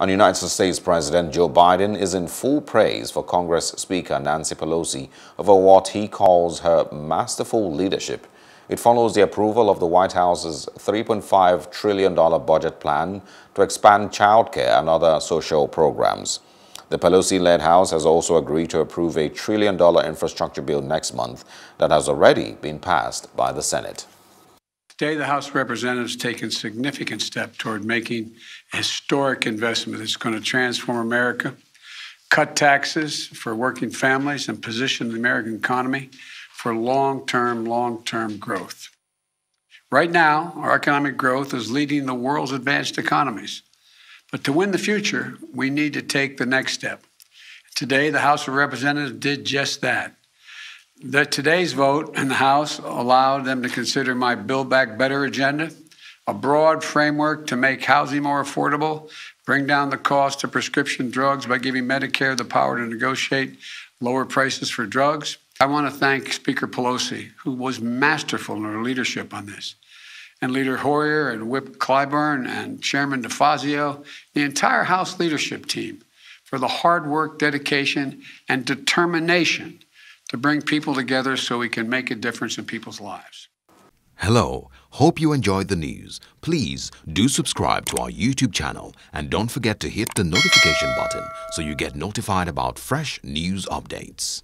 And United States President Joe Biden is in full praise for Congress Speaker Nancy Pelosi over what he calls her masterful leadership. It follows the approval of the White House's $3.5 trillion budget plan to expand childcare and other social programs. The Pelosi-led House has also agreed to approve a trillion-dollar infrastructure bill next month that has already been passed by the Senate. Today, the House of Representatives has taken significant step toward making a historic investment that's going to transform America, cut taxes for working families, and position the American economy for long-term, long-term growth. Right now, our economic growth is leading the world's advanced economies. But to win the future, we need to take the next step. Today, the House of Representatives did just that. The, today's vote in the House allowed them to consider my Build Back Better agenda, a broad framework to make housing more affordable, bring down the cost of prescription drugs by giving Medicare the power to negotiate lower prices for drugs. I want to thank Speaker Pelosi, who was masterful in her leadership on this, and Leader Hoyer and Whip Clyburn and Chairman DeFazio, the entire House leadership team for the hard work, dedication, and determination to bring people together so we can make a difference in people's lives. Hello, hope you enjoyed the news. Please do subscribe to our YouTube channel and don't forget to hit the notification button so you get notified about fresh news updates.